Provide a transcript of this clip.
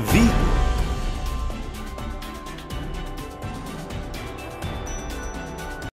Vigo